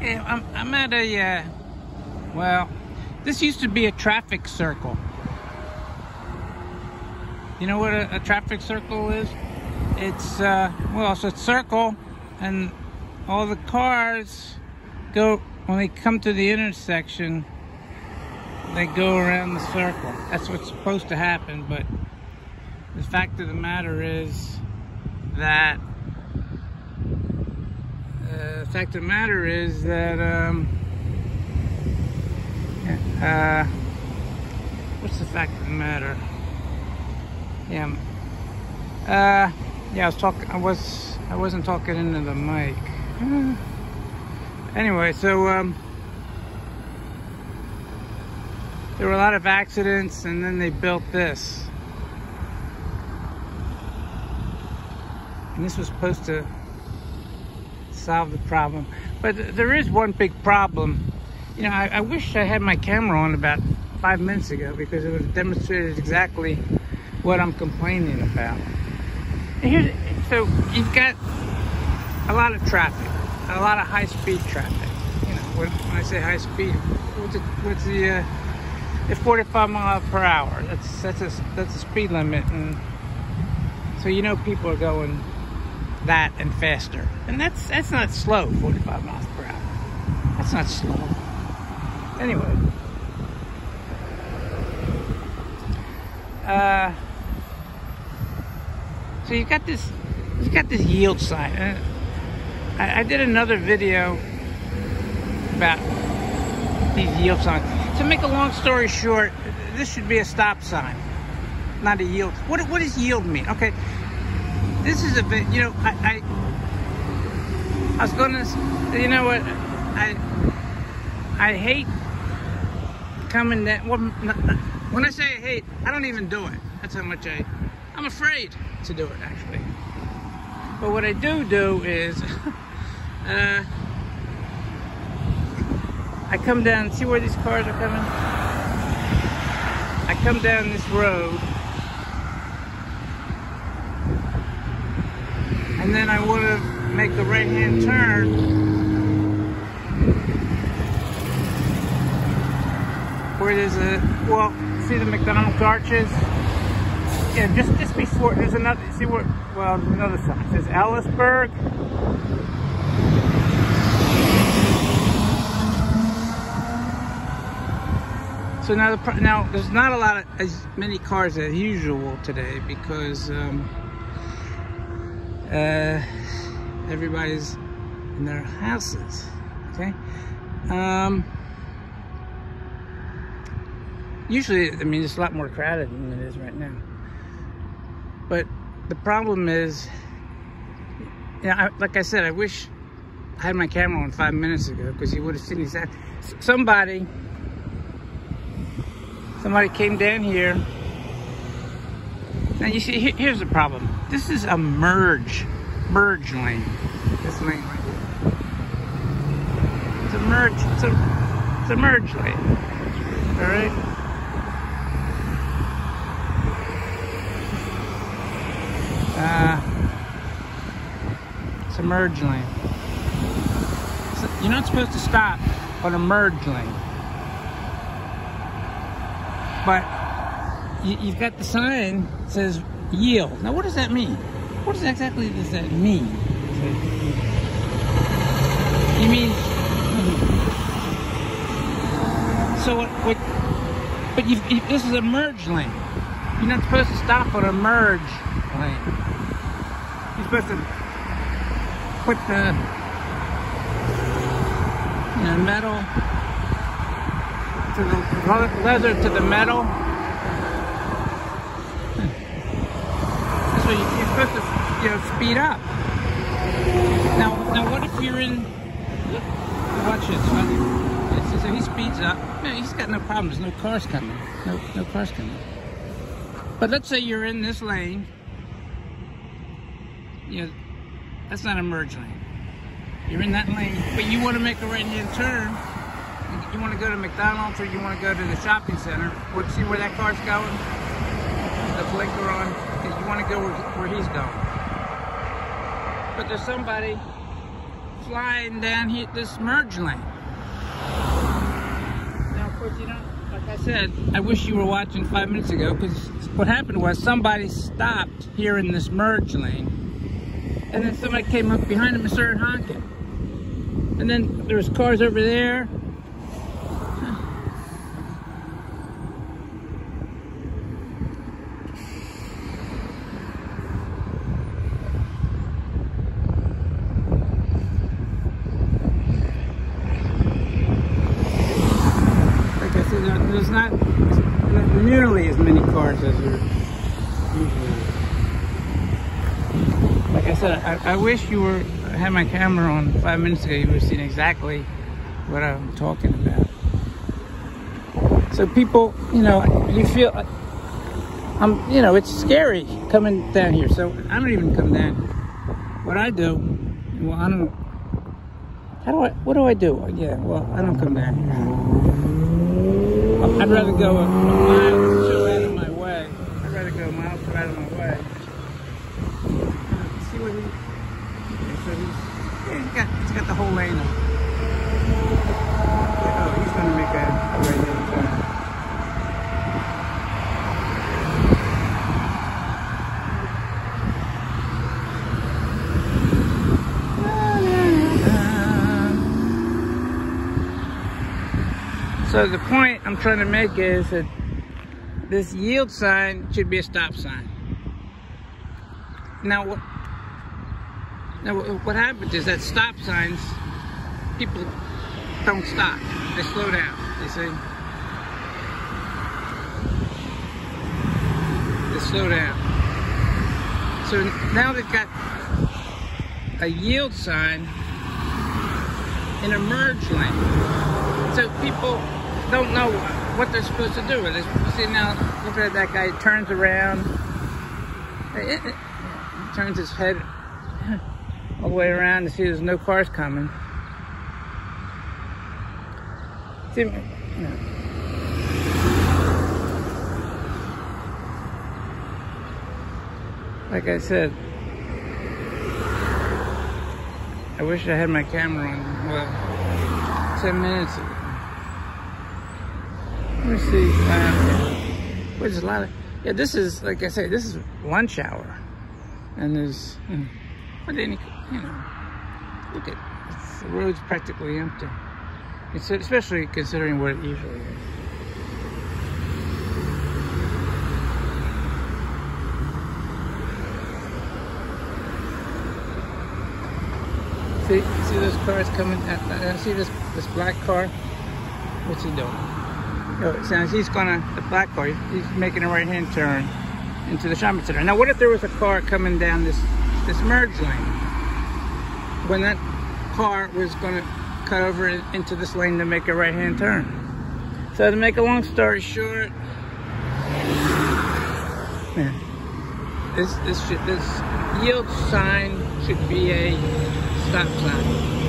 I'm, I'm at a, uh, well, this used to be a traffic circle. You know what a, a traffic circle is? It's, uh, well, it's a circle, and all the cars go, when they come to the intersection, they go around the circle. That's what's supposed to happen, but the fact of the matter is that uh, the fact of the matter is that um, uh, what's the fact of the matter? Yeah, uh, yeah. I was talking. I was. I wasn't talking into the mic. anyway, so um, there were a lot of accidents, and then they built this. And this was supposed to solve the problem. But there is one big problem. You know, I, I wish I had my camera on about five minutes ago because it would have demonstrated exactly what I'm complaining about. Here's, so you've got a lot of traffic, a lot of high-speed traffic. You know, when, when, I say high speed, what's, what's the uh, it's 45 miles per hour. That's that's a that's a speed limit, and so you know people are going that and faster. And that's that's not slow, 45 miles per hour. That's not slow. Anyway. Uh, so you've got this you've got this yield sign. Uh, I, I did another video about these yield signs. To make a long story short, this should be a stop sign, not a yield. What, what does yield mean? Okay, this is a bit, you know, I, I, I was going to, you know what, I, I hate coming down, well, when I say I hate, I don't even do it. That's how much I, I'm afraid to do it, actually. But what I do do is, uh, I come down, see where these cars are coming? I come down this road and then I want to make the right hand turn. Where there's a well see the McDonald's arches? Yeah just just before there's another see what well there's another sign. It says Ellisburg. So now the now there's not a lot of as many cars as usual today because um, uh, everybody's in their houses. Okay. Um, usually, I mean, it's a lot more crowded than it is right now. But the problem is, yeah, I, like I said, I wish I had my camera on five minutes ago because you would have seen exactly. Somebody, somebody came down here now you see, here's the problem. This is a merge, merge lane. This lane right here. It's a merge, it's a, it's a merge lane. All right? Uh, it's a merge lane. You're not supposed to stop on a merge lane. But you, have got the sign says yield. Now, what does that mean? What exactly does that mean? You mean so what? what but you, this is a merge lane. You're not supposed to stop on a merge lane. You're supposed to put the you know, metal to the leather to the metal so you're supposed to, you know, speed up. Now, now what if you're in, watch this, so he speeds up. Yeah, he's got no problems, no cars coming, no, no cars coming. But let's say you're in this lane, you know, that's not a merge lane. You're in that lane, but you want to make a right-hand turn, you want to go to McDonald's or you want to go to the shopping center, see where that car's going, the blinker on, you want to go where, he's going. But there's somebody flying down here this merge lane. Now, of course, you know, like I said, I wish you were watching five minutes ago because what happened was somebody stopped here in this merge lane, and then somebody came up behind him and started honking. And then there was cars over there. Like I said, there- there's not nearly as many cars as there usually. Like I said, I, I wish you were had my camera on five minutes ago. You would have seen exactly what I'm talking about. So people, you know, you feel, I'm, you know, it's scary coming down here. So I don't even come down. What I do, well, I don't. How do I? What do I do? Yeah, well, I don't come down here. I'd rather go a mile or two out of my way. I'd rather go a mile or two out of my way. See what he. Okay, so he's. Yeah, he's got, he's got the whole lane up. Oh, he's gonna make a, a right hand turn. So the point I'm trying to make is that this yield sign should be a stop sign. Now what? Now what happens is that stop signs, people don't stop. They slow down. You see? They slow down. So now they've got a yield sign in a merge lane. So people don't know what they're supposed to do with it. See now, look at that guy turns around. It turns his head all the way around to see there's no cars coming. See, know. Like I said, I wish I had my camera on. Well, 10 minutes. Let me see. Um, there's a lot of. Yeah, this is, like I say, this is lunch hour. And there's. Hmm, what any, you know. Look at. The road's practically empty. It's, especially considering what it usually is. See, see those cars coming? At, see this this black car? What's he doing? So he's gonna the black car. He's, making a right hand turn into the shopping center. Now, what if there was a car coming down this this merge lane? When that car was gonna cut over into this lane to make a right hand turn. So to make a long story short, yeah, this this should, this yield sign should be a stop sign.